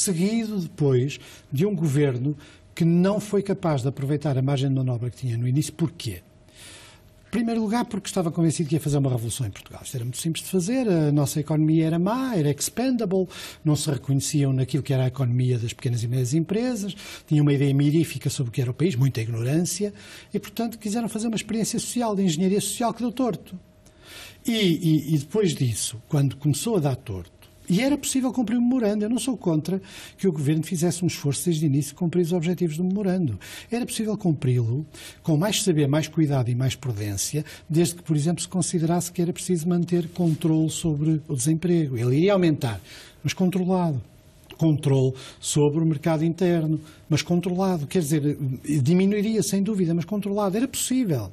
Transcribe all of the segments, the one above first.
seguido depois de um governo que não foi capaz de aproveitar a margem de manobra que tinha no início. Porquê? Em primeiro lugar, porque estava convencido que ia fazer uma revolução em Portugal. Isto era muito simples de fazer, a nossa economia era má, era expendable, não se reconheciam naquilo que era a economia das pequenas e médias empresas, tinham uma ideia mirífica sobre o que era o país, muita ignorância, e, portanto, quiseram fazer uma experiência social, de engenharia social, que deu torto. E, e, e depois disso, quando começou a dar torto, e era possível cumprir o memorando. Eu não sou contra que o Governo fizesse um esforço desde o início de cumprir os objetivos do memorando. Era possível cumpri-lo com mais saber, mais cuidado e mais prudência, desde que, por exemplo, se considerasse que era preciso manter controle sobre o desemprego. Ele iria aumentar, mas controlado controle sobre o mercado interno, mas controlado. Quer dizer, diminuiria sem dúvida, mas controlado. Era possível.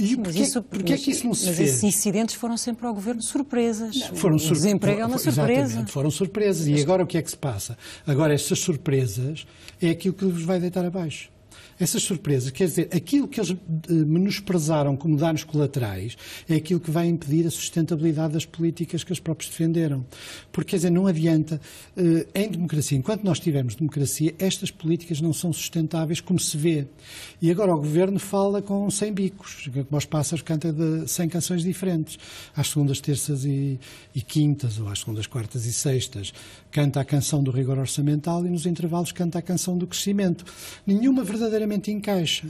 E porquê, isso, porquê mas, é que isso não se mas fez? Mas esses incidentes foram sempre ao governo surpresas. Não, foram sur... O desemprego é uma surpresa. Exatamente, foram surpresas. E agora o que é que se passa? Agora estas surpresas é aquilo que vos vai deitar abaixo essas surpresas, quer dizer, aquilo que eles eh, menosprezaram como danos colaterais é aquilo que vai impedir a sustentabilidade das políticas que eles próprios defenderam. Porque, quer dizer, não adianta, eh, em democracia, enquanto nós tivermos democracia, estas políticas não são sustentáveis como se vê. E agora o governo fala com 100 bicos, como os pássaros canta de 100 canções diferentes, às segundas, terças e, e quintas, ou às segundas, quartas e sextas. Canta a canção do rigor orçamental e nos intervalos canta a canção do crescimento. Nenhuma verdadeiramente encaixa.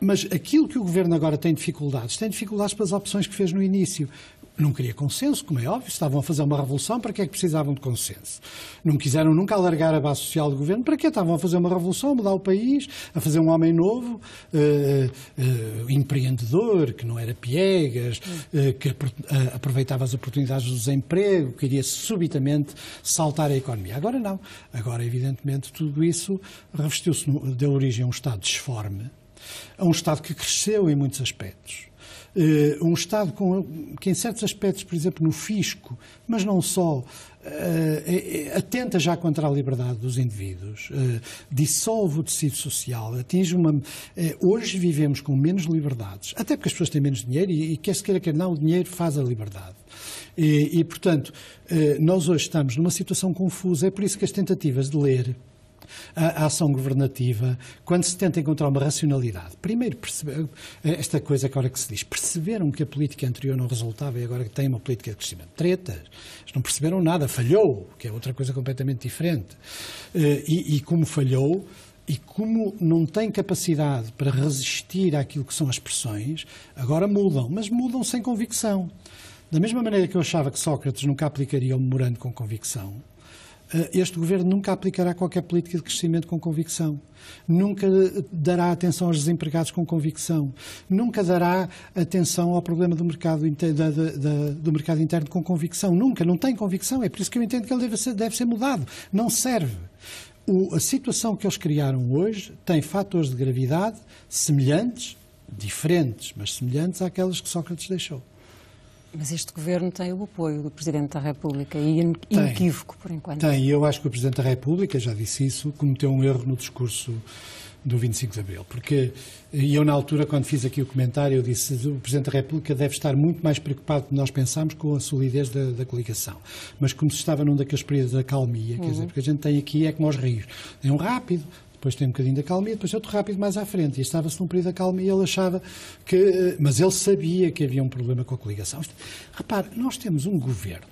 Mas aquilo que o governo agora tem dificuldades, tem dificuldades para as opções que fez no início. Não queria consenso, como é óbvio, estavam a fazer uma revolução, para que é que precisavam de consenso? Não quiseram nunca alargar a base social do governo, para que estavam a fazer uma revolução, a mudar o país, a fazer um homem novo, uh, uh, empreendedor, que não era piegas, uh, que aproveitava as oportunidades do desemprego, queria subitamente saltar a economia. Agora não. Agora, evidentemente, tudo isso revestiu-se, deu origem a um Estado disforme, a um Estado que cresceu em muitos aspectos um Estado com, que, em certos aspectos, por exemplo, no fisco, mas não só, é, é, atenta já contra a liberdade dos indivíduos, dissolve o tecido social, atinge uma. hoje vivemos com menos liberdades, até porque as pessoas têm menos dinheiro e, e quer se queira, quer não, o dinheiro faz a liberdade. E, e portanto, nós hoje estamos numa situação confusa, é por isso que as tentativas de ler a, ação governativa quando se tenta encontrar uma racionalidade. Primeiro, perceber, esta coisa agora que se diz, perceberam que a política anterior não resultava e agora que tem uma política de crescimento. Tretas. Não perceberam nada, falhou, que é outra coisa completamente diferente. Eh, e, e como falhou, e como não tem capacidade para resistir àquilo que são as pressões, agora mudam, mas mudam sem convicção. Da mesma maneira que eu achava que Sócrates nunca aplicaria o memorando com convicção, eh, este governo nunca aplicará qualquer política de crescimento com convicção. Nunca dará atenção aos desempregados com convicção. Nunca dará atenção ao problema do mercado, da, da, do mercado interno com convicção. Nunca, não tem convicção. É por isso que eu entendo que ele deve ser, deve ser mudado. Não serve. O, a situação que eles criaram hoje tem fatores de gravidade semelhantes, diferentes, mas semelhantes àquelas que Sócrates deixou. Mas este governo tem o apoio do Presidente da República e inequívoco, por enquanto. Tem, e eu acho que o Presidente da República, já disse isso, cometeu um erro no discurso do 25 de Abril. Porque eu, na altura, quando fiz aqui o comentário, eu disse que o Presidente da República deve estar muito mais preocupado do que nós pensamos com a solidez da, da coligação. Mas como se estava num daqueles períodos de acalmia, uhum. quer dizer, uhum. porque a gente tem aqui é como aos rios. É um rápido, depois tem um bocadinho de acalmia, depois outro rápido mais à frente. E estava-se num período de acalmia e ele achava que. Eh, mas ele sabia que havia um problema com a coligação. Repare, nós temos um governo.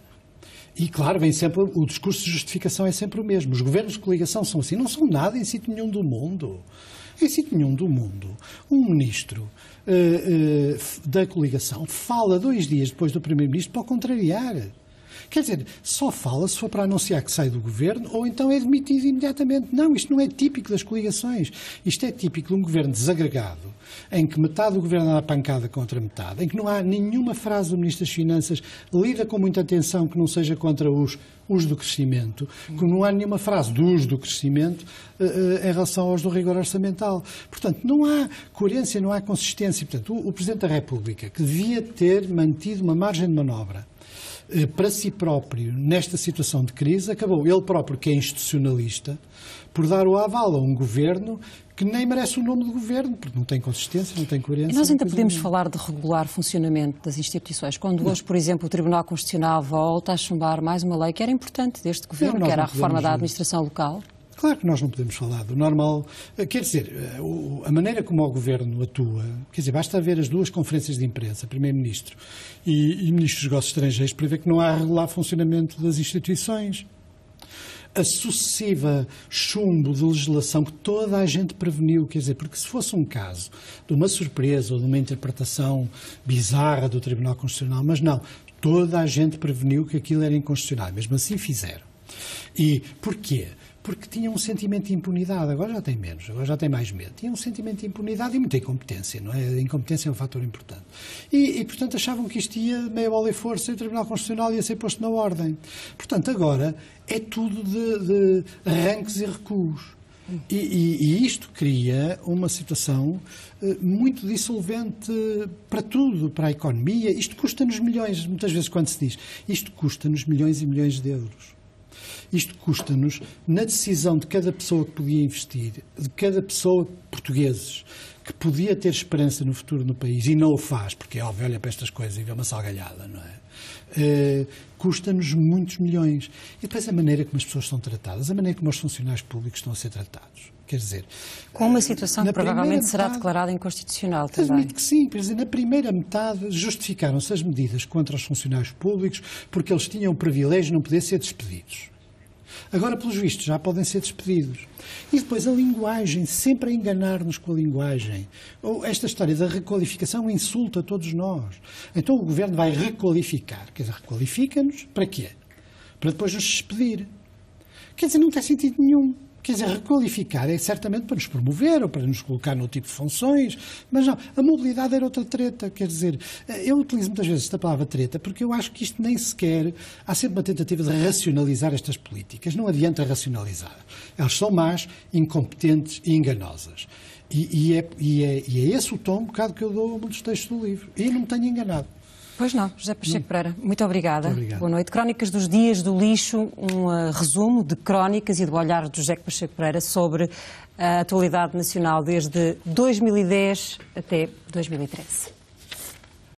E claro, vem sempre. O discurso de justificação é sempre o mesmo. Os governos de coligação são assim. Não são nada em sítio nenhum do mundo. Em sítio nenhum do mundo. Um ministro uh, uh, da coligação fala dois dias depois do primeiro-ministro para o contrariar. Quer dizer, só fala se for para anunciar que sai do governo ou então é demitido imediatamente. Não, isto não é típico das coligações. Isto é típico de um governo desagregado, em que metade do governo dá pancada contra metade, em que não há nenhuma frase do Ministro das Finanças lida com muita atenção que não seja contra os os do crescimento, que não há nenhuma frase dos do crescimento uh, uh, em relação aos do rigor orçamental. Portanto, não há coerência, não há consistência. Portanto, o, o Presidente da República, que devia ter mantido uma margem de manobra para si próprio, nesta situação de crise, acabou ele próprio, que é institucionalista, por dar o aval a um governo que nem merece o nome de governo, porque não tem consistência, não tem coerência. E nós ainda podemos falar de regular funcionamento das instituições, quando hoje, por exemplo, o Tribunal Constitucional volta a chumbar mais uma lei que era importante deste governo, não, que era a reforma da administração local. Claro que nós não podemos falar do normal. Eh, quer dizer, eh, a maneira como o Governo atua, quer dizer, basta ver as duas conferências de imprensa, Primeiro-Ministro e, e Ministro dos Negócios Estrangeiros, para ver que não há regular funcionamento das instituições a sucessiva chumbo de legislação que toda a gente preveniu, quer dizer, porque se fosse um caso de uma surpresa ou de uma interpretação bizarra do Tribunal Constitucional, mas não, toda a gente preveniu que aquilo era inconstitucional, mesmo assim fizeram. E porquê? Porque tinha um sentimento de impunidade. Agora já tem menos, agora já tem mais medo. Tinha um sentimento de impunidade e muita incompetência, não é? A incompetência é um fator importante. E, e portanto, achavam que isto ia meia bola e força e o Tribunal Constitucional ia ser posto na ordem. Portanto, agora é tudo de, de arranques e recuos. E, e, e, isto cria uma situação eh, muito dissolvente para tudo, para a economia. Isto custa-nos milhões, muitas vezes quando se diz, isto custa-nos milhões e milhões de euros. Isto custa-nos na decisão de cada pessoa que podia investir, de cada pessoa, portugueses, que podia ter esperança no futuro no país e não o faz, porque é óbvio, olha para estas coisas e vê uma salgalhada, não é? Uh, custa-nos muitos milhões. E depois a maneira como as pessoas são tratadas, a maneira como os funcionários públicos estão a ser tratados. Quer dizer, com uma situação que provavelmente será declarada inconstitucional também. Admito que sim, quer dizer, na primeira metade justificaram-se as medidas contra os funcionários públicos porque eles tinham o privilégio de não poder ser despedidos. Agora, pelos vistos, já podem ser despedidos. E depois a linguagem, sempre a enganar-nos com a linguagem. Esta história da requalificação insulta todos nós. Então o governo vai requalificar. Quer dizer, requalifica-nos para quê? Para depois nos despedir. Quer dizer, não tem sentido nenhum. Quer dizer, requalificar é certamente para nos promover ou para nos colocar no tipo de funções, mas não, a mobilidade era outra treta. Quer dizer, eu utilizo muitas vezes esta palavra treta porque eu acho que isto nem sequer. Há sempre uma tentativa de racionalizar estas políticas. Não adianta racionalizar. Elas são más, incompetentes e enganosas. E, e, é, e, é, e é esse o tom um bocado que eu dou a muitos textos do livro. E não me tenho enganado. Pois não, José Pacheco Pereira, muito obrigada. Muito. Boa noite. Crónicas dos Dias do Lixo, um uh, resumo de crónicas e do olhar de José Pacheco Pereira sobre a atualidade nacional desde 2010 até 2013.